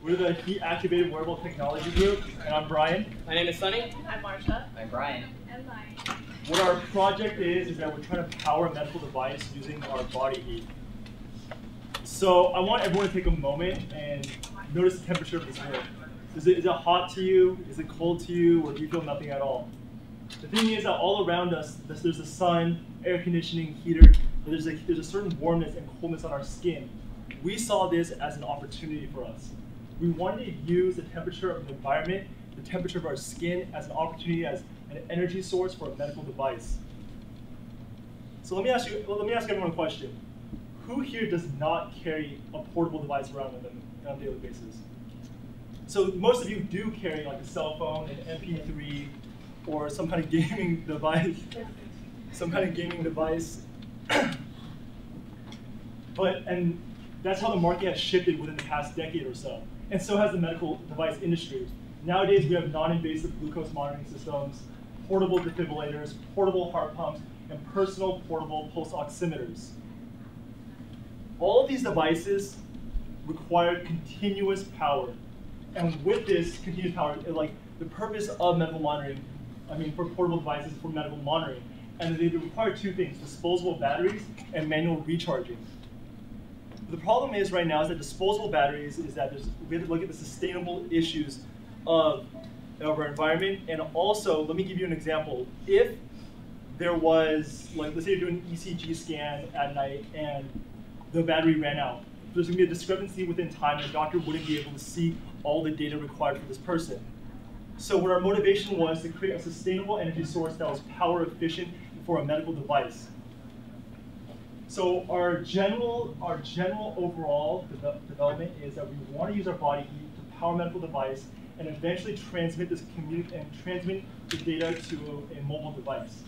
We're the Heat Activated Wearable Technology Group, and I'm Brian. My name is Sonny. I'm Marcia. I'm Brian. And mine. What our project is, is that we're trying to power a medical device using our body heat. So I want everyone to take a moment and notice the temperature of this room. Is it, is it hot to you? Is it cold to you? Or do you feel nothing at all? The thing is that all around us, there's there's the sun, air conditioning, heater, but there's a, there's a certain warmness and coolness on our skin. We saw this as an opportunity for us. We wanted to use the temperature of the environment, the temperature of our skin, as an opportunity, as an energy source for a medical device. So let me ask you, well, let me ask everyone a question. Who here does not carry a portable device around with them on a daily basis? So most of you do carry like a cell phone, an MP3, or some kind of gaming device, some kind of gaming device. but and that's how the market has shifted within the past decade or so, and so has the medical device industry. Nowadays, we have non-invasive glucose monitoring systems, portable defibrillators, portable heart pumps, and personal portable pulse oximeters. All of these devices require continuous power. And with this continuous power, like the purpose of medical monitoring, I mean for portable devices for medical monitoring, and they require two things, disposable batteries and manual recharging. The problem is right now is that disposable batteries is that we have to look at the sustainable issues of, of our environment. And also, let me give you an example. If there was, like, let's say you're doing an ECG scan at night and the battery ran out, there's gonna be a discrepancy within time and the doctor wouldn't be able to see all the data required for this person. So what our motivation was to create a sustainable energy source that was power efficient for a medical device. So our general, our general overall de development is that we want to use our body heat to power a medical device and eventually transmit this commute and transmit the data to a mobile device.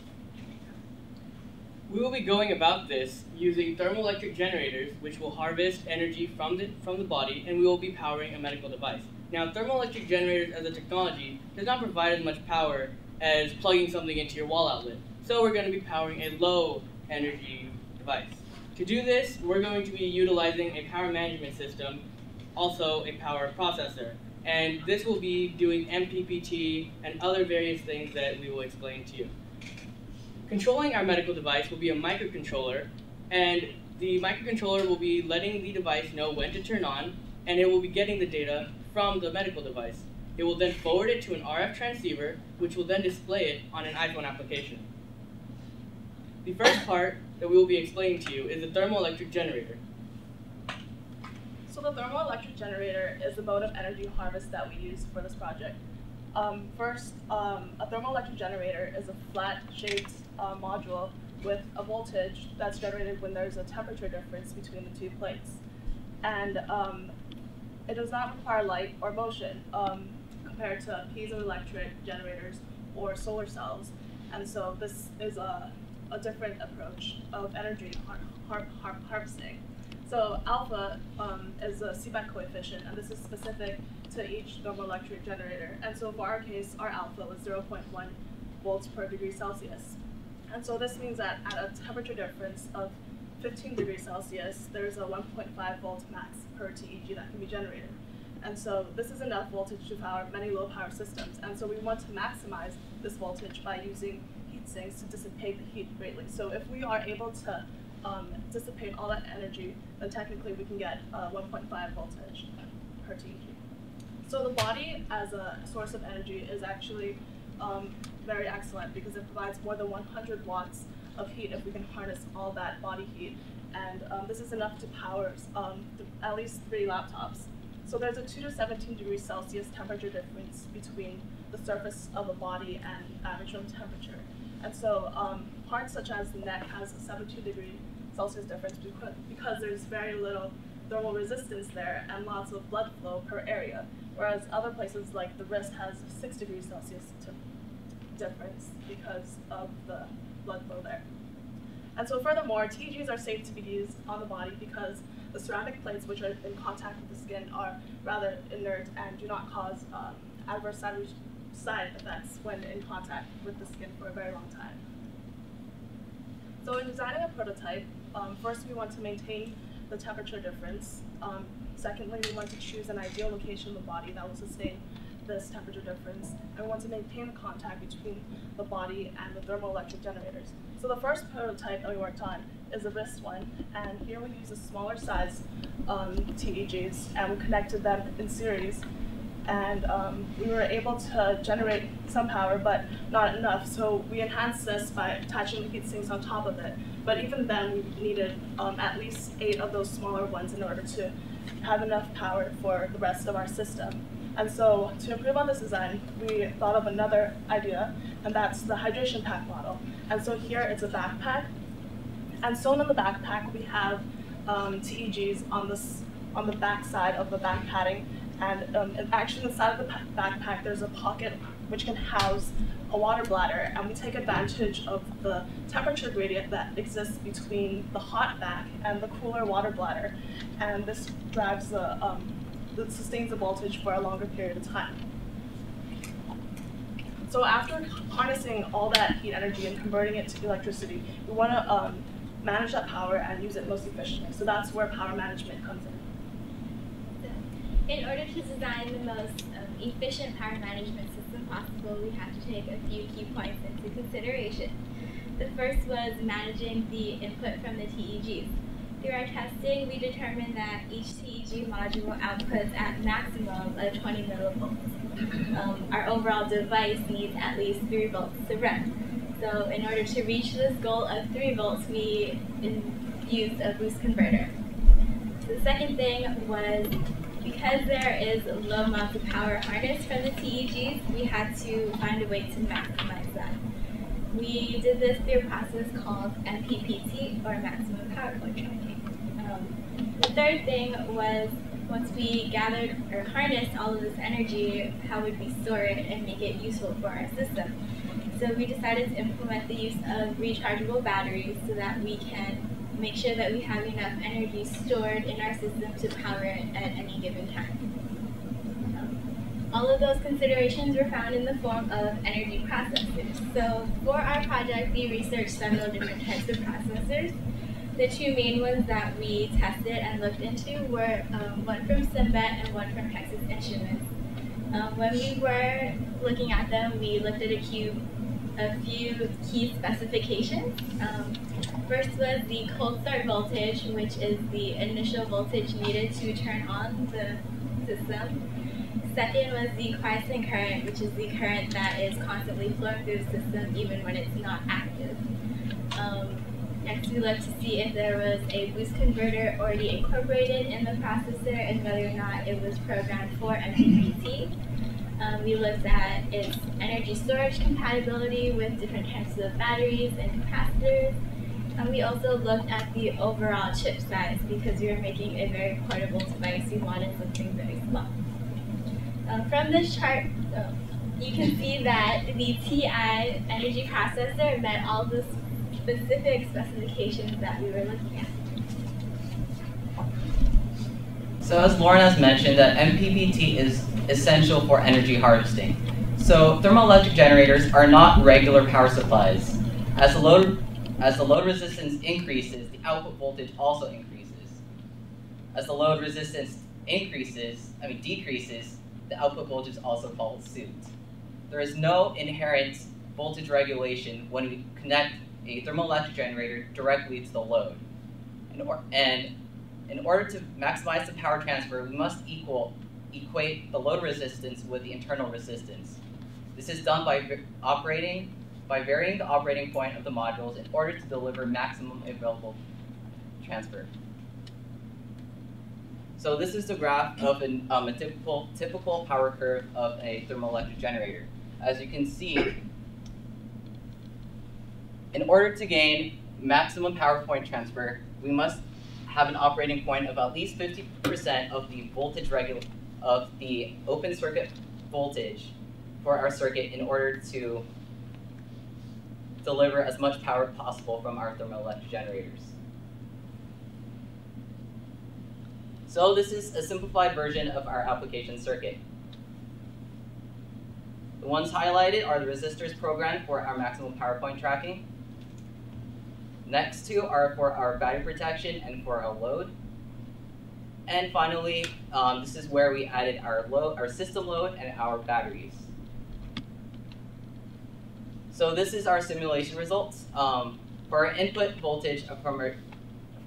We will be going about this using thermoelectric generators, which will harvest energy from the, from the body, and we will be powering a medical device. Now, thermoelectric generators as a technology does not provide as much power as plugging something into your wall outlet. So we're going to be powering a low energy device. To do this, we're going to be utilizing a power management system, also a power processor. And this will be doing MPPT and other various things that we will explain to you. Controlling our medical device will be a microcontroller, and the microcontroller will be letting the device know when to turn on, and it will be getting the data from the medical device. It will then forward it to an RF transceiver, which will then display it on an iPhone application. The first part that we will be explaining to you is the thermoelectric generator. So the thermoelectric generator is the mode of energy harvest that we use for this project. Um, first, um, a thermoelectric generator is a flat-shaped uh, module with a voltage that's generated when there's a temperature difference between the two plates. And um, it does not require light or motion um, compared to piezoelectric generators or solar cells. And so this is a, a different approach of energy har har har harvesting. So alpha um, is a Seebeck coefficient, and this is specific to each thermoelectric generator. And so for our case, our alpha was 0.1 volts per degree Celsius. And so this means that at a temperature difference of 15 degrees Celsius, there's a 1.5 volt max per TEG that can be generated. And so this is enough voltage to power many low power systems. And so we want to maximize this voltage by using sinks to dissipate the heat greatly. So if we are able to um, dissipate all that energy, then technically we can get uh, 1.5 voltage per TEG. So the body as a source of energy is actually um, very excellent because it provides more than 100 watts of heat if we can harness all that body heat. And um, this is enough to power um, at least three laptops. So there's a 2 to 17 degrees Celsius temperature difference between the surface of a body and average room temperature. And so um, parts such as the neck has a 17 degree Celsius difference because there's very little thermal resistance there and lots of blood flow per area, whereas other places like the wrist has 6 degrees Celsius difference because of the blood flow there. And so furthermore, TGs are safe to be used on the body because the ceramic plates which are in contact with the skin are rather inert and do not cause um, adverse side effects when in contact with the skin for a very long time. So in designing a prototype, um, first we want to maintain the temperature difference. Um, Secondly, we want to choose an ideal location of the body that will sustain this temperature difference, and we want to maintain the contact between the body and the thermoelectric generators. So the first prototype that we worked on is a wrist one, and here we use a smaller size um, TEGs, and we connected them in series, and um, we were able to generate some power, but not enough. So we enhanced this by attaching the heat sinks on top of it. But even then, we needed um, at least eight of those smaller ones in order to have enough power for the rest of our system. And so to improve on this design, we thought of another idea, and that's the hydration pack model. And so here it's a backpack, and sewn on the backpack we have um, TEGs on this on the back side of the back padding, and, um, actually inside of the backpack there's a pocket which can house a water bladder, and we take advantage of the temperature gradient that exists between the hot back and the cooler water bladder, and this drives the, um, that sustains the voltage for a longer period of time. So after harnessing all that heat energy and converting it to electricity, we want to um, manage that power and use it most efficiently. So that's where power management comes in. In order to design the most um, efficient power management system possible, we have to take a few key points into consideration. The first was managing the input from the TEGs. Through our testing, we determined that each TEG module outputs at maximum of 20 millivolts. Um, our overall device needs at least 3 volts to run. So in order to reach this goal of 3 volts, we used a boost converter. The second thing was because there is low amounts of power harnessed from the TEGs, we had to find a way to maximize that. We did this through a process called MPPT, or maximum power point tracking. Um, the third thing was once we gathered or harnessed all of this energy, how would we store it and make it useful for our system? So we decided to implement the use of rechargeable batteries so that we can make sure that we have enough energy stored in our system to power it at any given time. All of those considerations were found in the form of energy processors. So for our project, we researched several different types of processors. The two main ones that we tested and looked into were um, one from Cymbet and one from Texas Instruments. Um, when we were looking at them, we looked at a, few, a few key specifications. Um, First was the cold start voltage, which is the initial voltage needed to turn on the system. Second was the quiescent current, which is the current that is constantly flowing through the system even when it's not active. Um, next, we looked to see if there was a boost converter already incorporated in the processor and whether or not it was programmed for MPPT. Um, we looked at its energy storage compatibility with different types of batteries and capacitors, and we also looked at the overall chip size because we were making a very portable device. We wanted something very small. Um, from this chart, uh, you can see that the TI energy processor met all the specific specifications that we were looking at. So as Lauren has mentioned, that MPPT is essential for energy harvesting. So thermoelectric generators are not regular power supplies. As the load as the load resistance increases, the output voltage also increases. As the load resistance increases, I mean decreases, the output voltage also follows suit. There is no inherent voltage regulation when we connect a thermoelectric generator directly to the load. In or, and in order to maximize the power transfer, we must equal, equate the load resistance with the internal resistance. This is done by operating by varying the operating point of the modules in order to deliver maximum available transfer. So this is the graph of an, um, a typical, typical power curve of a thermoelectric generator. As you can see, in order to gain maximum power point transfer, we must have an operating point of at least 50% of the voltage regul of the open circuit voltage for our circuit in order to deliver as much power possible from our thermoelectric generators. So this is a simplified version of our application circuit. The ones highlighted are the resistors programmed for our maximum power point tracking. Next two are for our battery protection and for our load. And finally, um, this is where we added our load, our system load and our batteries. So this is our simulation results. Um, for our input voltage of our,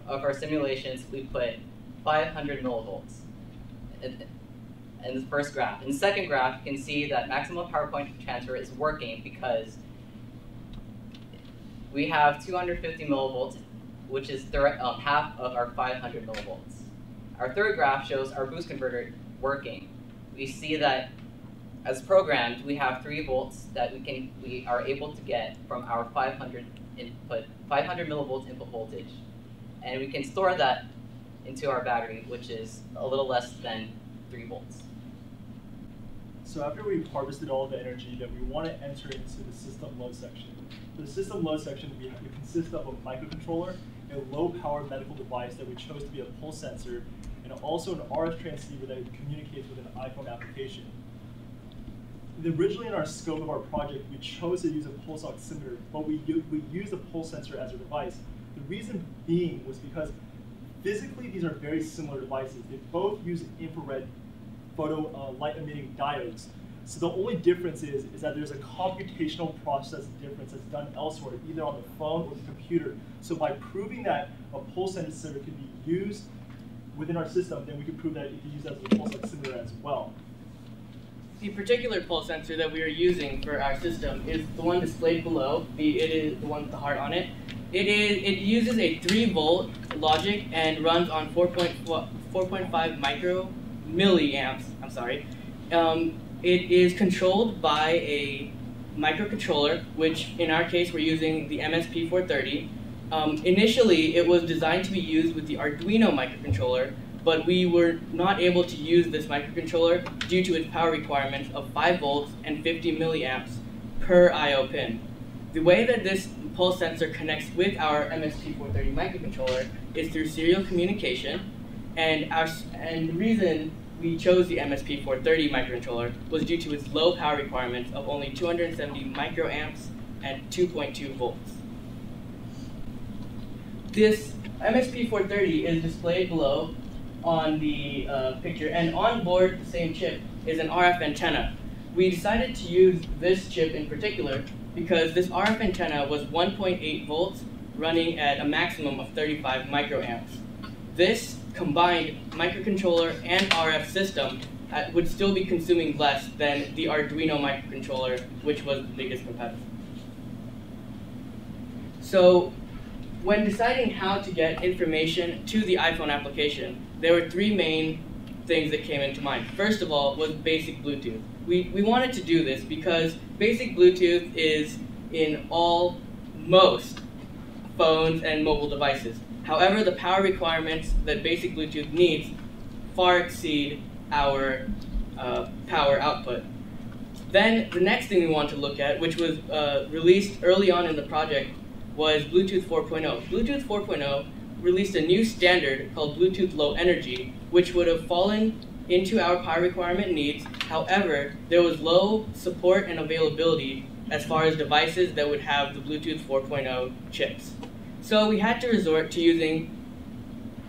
of our simulations, we put 500 millivolts in, the first graph. In the second graph, you can see that maximum power point transfer is working because we have 250 millivolts, which is um, half of our 500 millivolts. Our third graph shows our boost converter working. We see that as programmed, we have three volts that we can we are able to get from our 500 input 500 millivolts input voltage, and we can store that into our battery, which is a little less than three volts. So after we've harvested all the energy, that we want to enter into the system load section. The system load section we, we consist of a microcontroller, a low power medical device that we chose to be a pulse sensor, and also an RF transceiver that communicates with an iPhone application. Originally in our scope of our project, we chose to use a pulse oximeter, but we, we used a pulse sensor as a device. The reason being was because physically these are very similar devices. They both use infrared photo uh, light emitting diodes. So the only difference is, is that there's a computational process difference that's done elsewhere, either on the phone or the computer. So by proving that a pulse sensor can be used within our system, then we can prove that it can use used as a pulse oximeter as well. The particular pulse sensor that we are using for our system is the one displayed below. The, it is the one with the heart on it. It is it uses a 3 volt logic and runs on 4.5 micro milliamps. I'm sorry. Um, it is controlled by a microcontroller, which in our case we're using the MSP430. Um, initially, it was designed to be used with the Arduino microcontroller, but we were not able to use this microcontroller due to its power requirements of 5 volts and 50 milliamps per I.O. pin. The way that this pulse sensor connects with our MSP430 microcontroller is through serial communication, and our and the reason we chose the MSP430 microcontroller was due to its low power requirements of only 270 microamps and 2.2 volts. This MSP430 is displayed below on the uh, picture, and on board the same chip is an RF antenna. We decided to use this chip in particular because this RF antenna was 1.8 volts running at a maximum of 35 microamps. This combined microcontroller and RF system uh, would still be consuming less than the Arduino microcontroller, which was the biggest competitor. So when deciding how to get information to the iPhone application, there were three main things that came into mind. First of all was basic Bluetooth. We, we wanted to do this because basic Bluetooth is in all, most phones and mobile devices. However, the power requirements that basic Bluetooth needs far exceed our uh, power output. Then the next thing we want to look at, which was uh, released early on in the project, was Bluetooth 4.0. Bluetooth 4.0 released a new standard called Bluetooth Low Energy, which would have fallen into our power requirement needs. However, there was low support and availability as far as devices that would have the Bluetooth 4.0 chips. So we had to resort to using,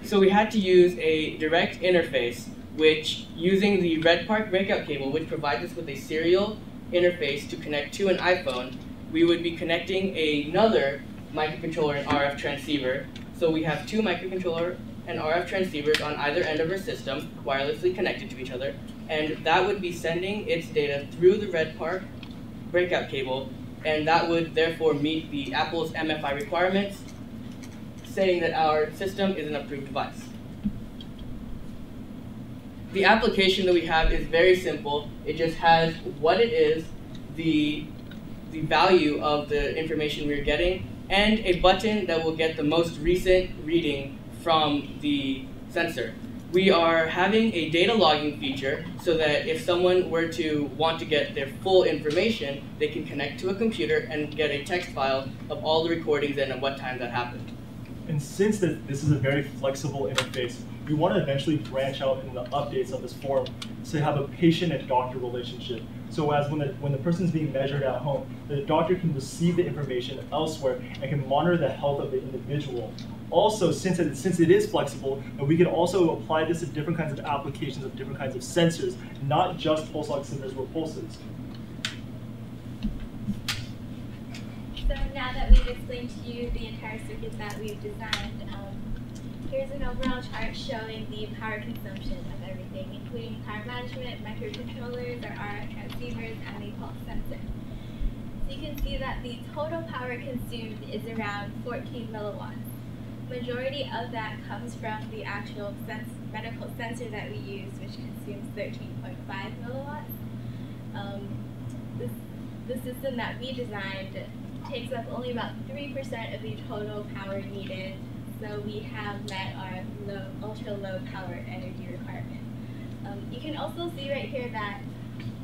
so we had to use a direct interface, which using the Redpark breakout cable, which provides us with a serial interface to connect to an iPhone, we would be connecting another microcontroller and RF transceiver. So we have two microcontroller and RF transceivers on either end of our system, wirelessly connected to each other, and that would be sending its data through the Redpark breakout cable, and that would therefore meet the Apple's MFI requirements saying that our system is an approved device. The application that we have is very simple. It just has what it is, the, the value of the information we're getting, and a button that will get the most recent reading from the sensor. We are having a data logging feature so that if someone were to want to get their full information, they can connect to a computer and get a text file of all the recordings and at what time that happened. And since this is a very flexible interface, we want to eventually branch out in the updates of this form to have a patient and doctor relationship. So as when the, when the person is being measured at home, the doctor can receive the information elsewhere and can monitor the health of the individual. Also, since it, since it is flexible, we can also apply this to different kinds of applications of different kinds of sensors, not just pulse oximeters or pulses. So now that we've explained to you the entire circuit that we've designed, um, here's an overall chart showing the power consumption of everything, including power management, microcontrollers, our RF transceivers, and the pulse sensor. So you can see that the total power consumed is around 14 milliwatts. Majority of that comes from the actual sens medical sensor that we use, which consumes 13.5 milliwatts. Um, this, the system that we designed takes up only about 3% of the total power needed, so we have met our low, ultra low power energy requirement. Um, you can also see right here that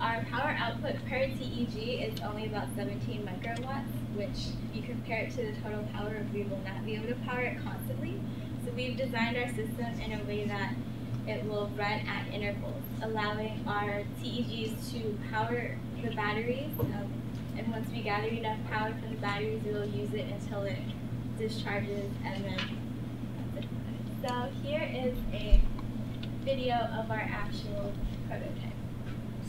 our power output per TEG is only about 17 microwatts, which if you compare it to the total power, we will not be able to power it constantly. So we've designed our system in a way that it will run at intervals, allowing our TEGs to power the batteries um, and once we gather enough power from the batteries, we will use it until it discharges and then So here is a video of our actual prototype.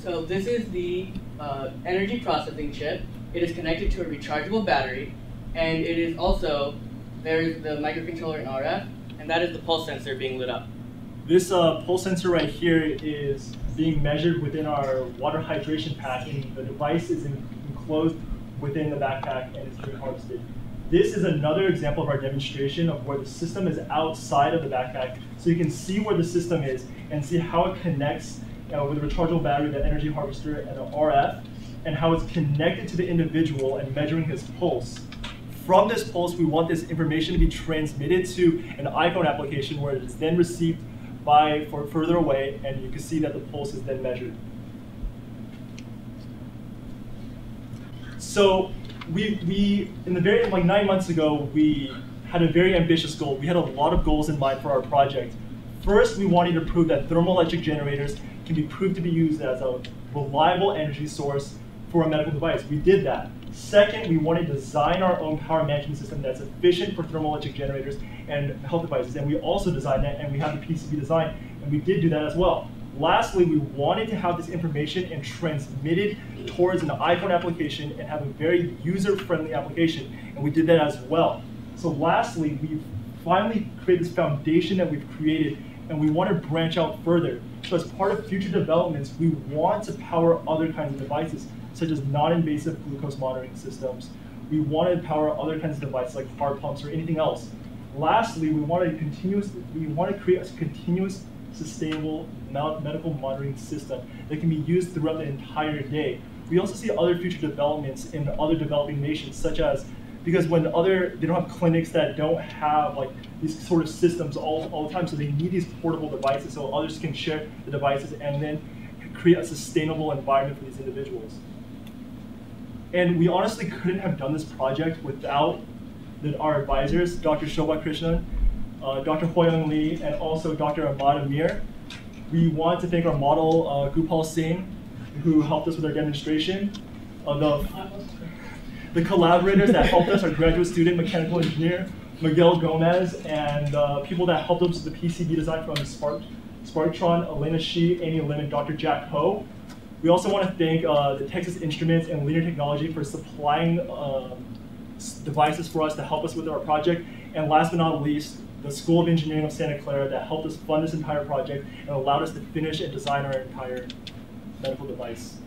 So this is the uh, energy processing chip. It is connected to a rechargeable battery, and it is also, there's the microcontroller in RF, and that is the pulse sensor being lit up. This uh, pulse sensor right here is being measured within our water hydration pack, and the device is in enclosed within the backpack and is being harvested. This is another example of our demonstration of where the system is outside of the backpack, so you can see where the system is and see how it connects uh, with a rechargeable battery, the energy harvester, and the RF, and how it's connected to the individual and measuring his pulse. From this pulse, we want this information to be transmitted to an iPhone application where it is then received by for further away, and you can see that the pulse is then measured. So we, we in the very like nine months ago, we had a very ambitious goal. We had a lot of goals in mind for our project. First, we wanted to prove that thermoelectric generators can be proved to be used as a reliable energy source for a medical device. We did that. Second, we wanted to design our own power management system that's efficient for thermoelectric generators and health devices. And we also designed that, and we have the PCB design, and we did do that as well. Lastly, we wanted to have this information and transmit it towards an iPhone application and have a very user-friendly application, and we did that as well. So lastly, we've finally created this foundation that we've created, and we want to branch out further. So as part of future developments, we want to power other kinds of devices, such as non-invasive glucose monitoring systems. We want to power other kinds of devices like heart pumps or anything else. Lastly, we want to continuous, we want to create a continuous sustainable medical monitoring system that can be used throughout the entire day. We also see other future developments in other developing nations, such as because when other they don't have clinics that don't have like these sort of systems all, all the time, so they need these portable devices so others can share the devices and then create a sustainable environment for these individuals. And we honestly couldn't have done this project without the, our advisors, Dr. Shoba Krishnan, uh, Dr. Hohyun Lee, and also Dr. Ahmed Amer. We want to thank our model, uh, Gopal Singh, who helped us with our demonstration. Uh, the, the collaborators that helped us, our graduate student, mechanical engineer, Miguel Gomez, and uh, people that helped us with the PCB design from the Spark, Sparqtron, Elena Shi, Amy Lim, and Dr. Jack Ho. We also want to thank uh, the Texas Instruments and Linear Technology for supplying um, devices for us to help us with our project. And last but not least, the School of Engineering of Santa Clara that helped us fund this entire project and allowed us to finish and design our entire medical device.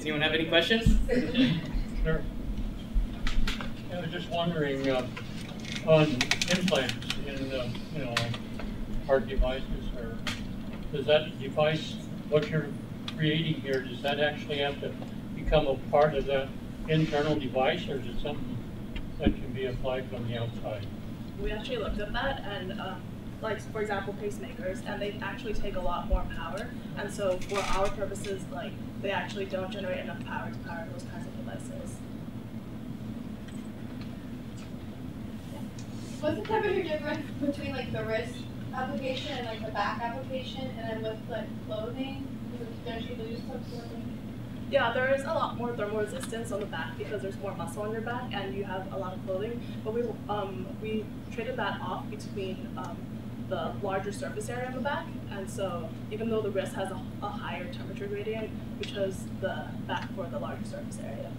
Anyone have any questions? Sure. I was just wondering uh, on implants in uh, you know heart devices, or does that device what you're creating here does that actually have to become a part of that internal device, or is it something that can be applied from the outside? We actually looked at that and um, like for example pacemakers and they actually take a lot more power and so for our purposes like they actually don't generate enough power to power those kinds of devices. what's the temperature difference between like the wrist application and like the back application, and then with like clothing? Don't you lose some sort of? Yeah, there is a lot more thermal resistance on the back because there's more muscle on your back and you have a lot of clothing. But we um, we traded that off between um, the larger surface area on the back, and so even though the wrist has a, a higher temperature gradient, we chose the back for the larger surface area.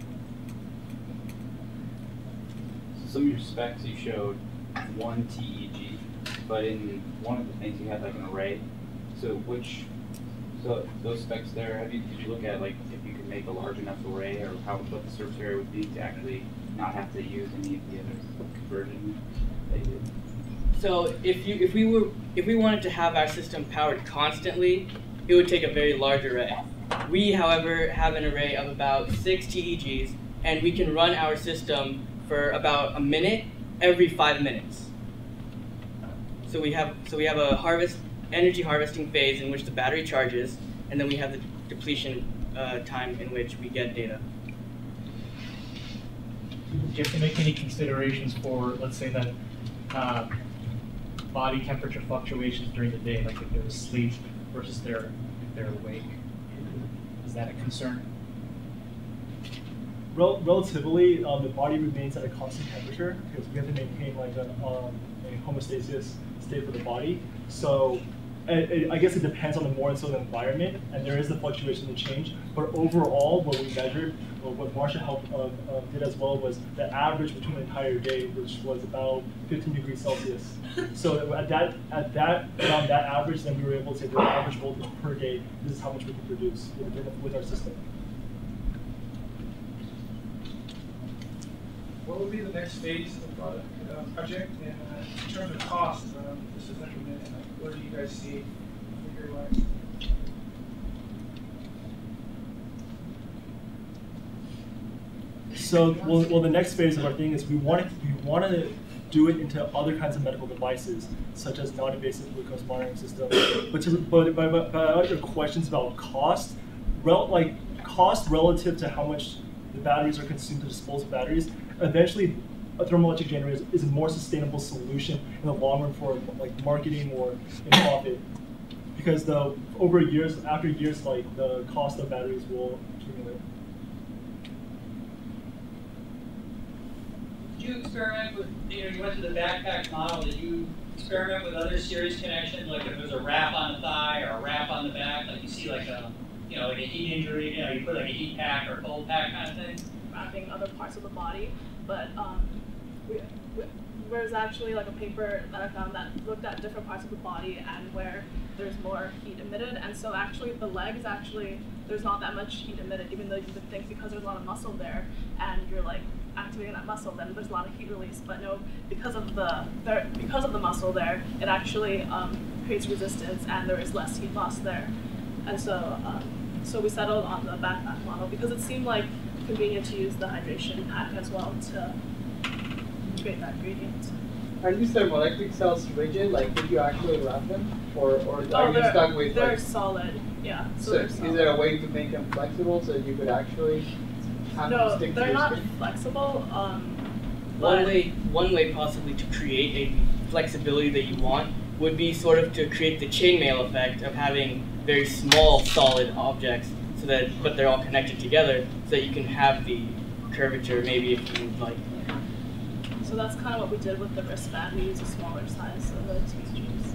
So some of your specs you showed one TEG, but in one of the things you had like an array. So which, so those specs there, have you, did you look at like if you make a large enough array or how, what the surface area would be to actually not have to use any of the other conversion you did? So if you if we were if we wanted to have our system powered constantly, it would take a very large array. We, however, have an array of about six TEGs, and we can run our system for about a minute every five minutes. So we have so we have a harvest energy harvesting phase in which the battery charges, and then we have the depletion uh, time in which we get data. Do you have to make any considerations for, let's say that uh, body temperature fluctuations during the day, like if they're asleep versus they're if they're awake? Is that a concern? Rel- relatively, um, the body remains at a constant temperature because we have to maintain like a, um, a homeostasis state for the body. So I guess it depends on the more and so the environment, and there is the fluctuation and change. But overall, what we measured, what Marcia helped uh, uh, did as well, was the average between the entire day, which was about 15 degrees Celsius. So at that at that around that average, then we were able to say the average voltage per day. This is how much we can produce with, with our system. What would be the next phase of the product, uh, project, and uh, in terms of cost, um, this is implemented, like, what do you guys see figure-wise? So, well, well, the next phase of our thing is we want to we want to do it into other kinds of medical devices, such as non-invasive glucose monitoring systems. But to, but, but your questions about cost, rel, like cost relative to how much the batteries are consumed to dispose of batteries, eventually a thermoelectric generator is, a more sustainable solution in the long run for like marketing or in profit. Because the over years, after years, like the cost of batteries will accumulate. Did you experiment with, you know, you went to the backpack model, did you experiment with other series connections, like if there's a wrap on the thigh or a wrap on the back, like you see like a, you know, like a heat injury, you know, you put like a heat pack or a cold pack kind of thing? Wrapping other parts of the body, but um, we, we, actually like a paper that I found that looked at different parts of the body and where there's more heat emitted, and so actually the legs actually there's not that much heat emitted, even though you would think because there's a lot of muscle there and you're like activating that muscle, then there's a lot of heat release. But no, because of the there, because of the muscle there, it actually um, creates resistance and there is less heat loss there, and so um, so we settled on the backpack model because it seemed like convenient to use the hydration pack as well to create that gradient. Are these thermoelectric cells rigid? Like, did you actually wrap them, or or Oh, are you stuck with they're like? solid, yeah. So, So, is solid. there a way to make them flexible so you could actually have them No, stick to they're not skin? flexible. Um, One way, one way possibly to create a flexibility that you want would be sort of to create the chainmail effect of having very small solid objects, so that but they're all connected together, so that you can have the curvature. Maybe if you like. so that's kind of what we did with the wristband. We used a smaller size of the TGs.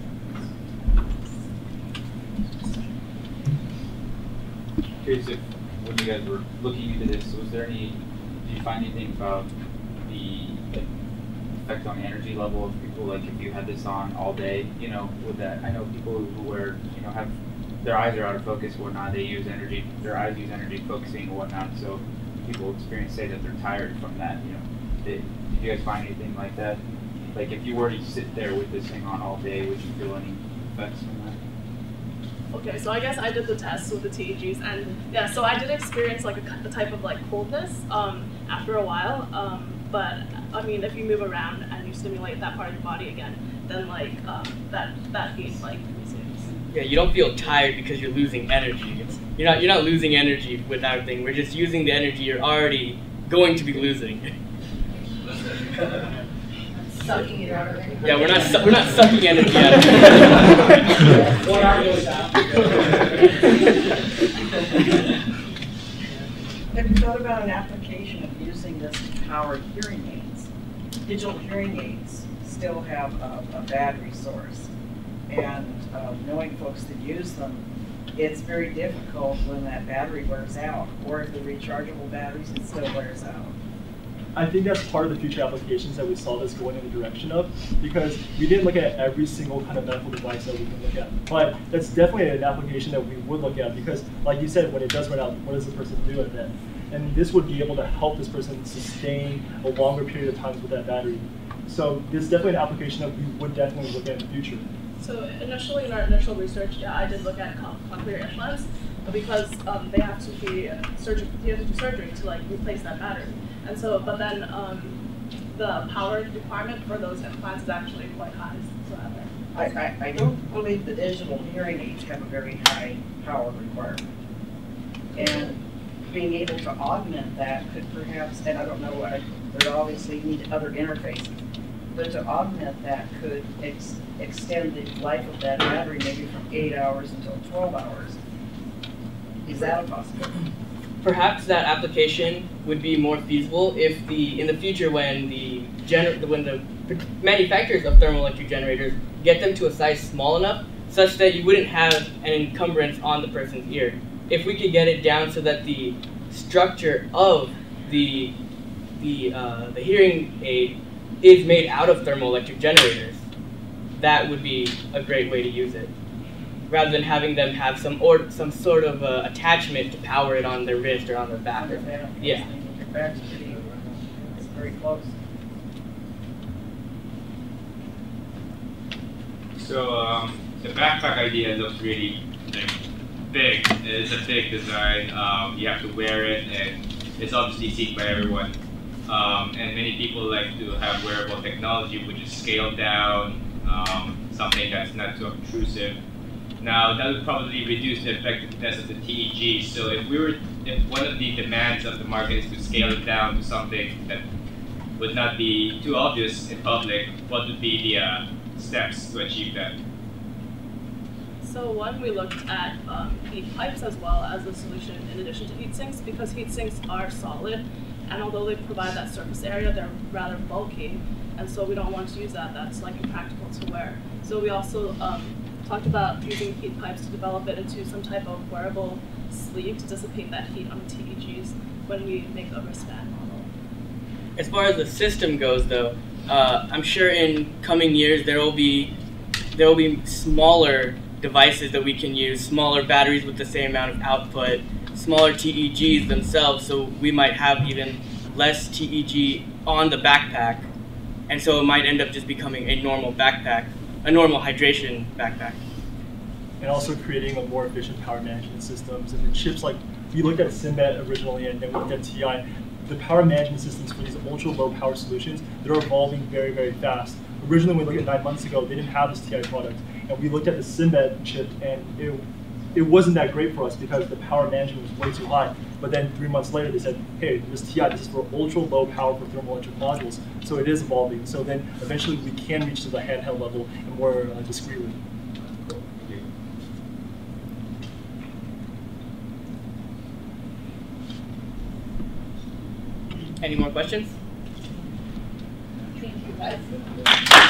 Curious if, when you guys were looking into this, was there any, did you find anything about the effect on the energy level of people, like if you had this on all day, you know, with that, I know people who wear, you know, have, their eyes are out of focus whatnot, they use energy, their eyes use energy focusing whatnot, so people experience, say that they're tired from that, you know. Did, did you guys find anything like that? Like if you were to sit there with this thing on all day, would you feel any effects from that? Okay, so I guess I did the test with the TEGs, and yeah, so I did experience like a, a type of like coldness um, after a while. Um, but I mean, if you move around and you stimulate that part of your body again, then like um, that that heat like. Yeah, you don't feel tired because you're losing energy. It's, you're not you're not losing energy with our thing. We're just using the energy you're already going to be losing. sucking it out of it. Yeah, we're not su- we're not sucking energy out of it. What are those out? Have you thought about an application of using this to power hearing aids? Digital hearing aids still have a, a battery source. And uh, knowing folks that use them, it's very difficult when that battery wears out, or if the rechargeable batteries, it still wears out. I think that's part of the future applications that we saw this going in the direction of because we didn't look at every single kind of medical device that we can look at. But that's definitely an application that we would look at because, like you said, when it does run out, what does the person do at that? And this would be able to help this person sustain a longer period of time with that battery. So this is definitely an application that we would definitely look at in the future. So initially in our initial research, yeah, I did look at cochlear implants because um, they have to be surgery, you have to do surgery to like replace that battery. And so, but then um, the power requirement for those implants is actually quite high. So I, I, I don't believe the digital hearing aids have a very high power requirement. And being able to augment that could perhaps, and I don't know, I, there obviously need other interfaces, but to augment that could ex extend the life of that battery maybe from eight hours until 12 hours. Is that a possibility? Perhaps that application would be more feasible if the in the future when the gener- when the manufacturers of thermoelectric generators get them to a size small enough such that you wouldn't have an encumbrance on the person's ear. If we could get it down so that the structure of the the uh, the hearing aid is made out of thermoelectric generators, that would be a great way to use it rather than having them have some or some sort of uh, attachment to power it on their wrist or on their back. Or, yeah. Your back's pretty, it's very close. So um, the backpack idea looks really like, big. It's a big design. Um, you have to wear it, and it's obviously seen by everyone. Um, and many people like to have wearable technology, which is scaled down, um, something that's not too obtrusive. Now that would probably reduce the effectiveness of the TEG. So if we were, if one of the demands of the market is to scale it down to something that would not be too obvious in public, what would be the uh, steps to achieve that? So one, we looked at um, heat pipes as well as a solution in addition to heat sinks because heat sinks are solid, and although they provide that surface area, they're rather bulky, and so we don't want to use that. That's like impractical to wear. So we also um, talked about using heat pipes to develop it into some type of wearable sleeve to dissipate that heat on the TEGs when we make a wristband model. As far as the system goes, though, uh, I'm sure in coming years there will be there will be smaller devices that we can use, smaller batteries with the same amount of output, smaller TEGs themselves, so we might have even less TEG on the backpack, and so it might end up just becoming a normal backpack, a normal hydration backpack. And also creating a more efficient power management systems and the chips like we looked at Cymbet originally and then we looked at TI. The power management systems for these ultra low power solutions, they're evolving very, very fast. Originally, when we looked at nine months ago, they didn't have this TI product. And we looked at the Cymbet chip and it, it wasn't that great for us because the power management was way too high. But then three months later, they said, hey, this TI, this is for ultra low power for thermoelectric modules. So it is evolving. So then eventually we can reach to the handheld level and more uh, discreetly. Any more questions? Thank you guys.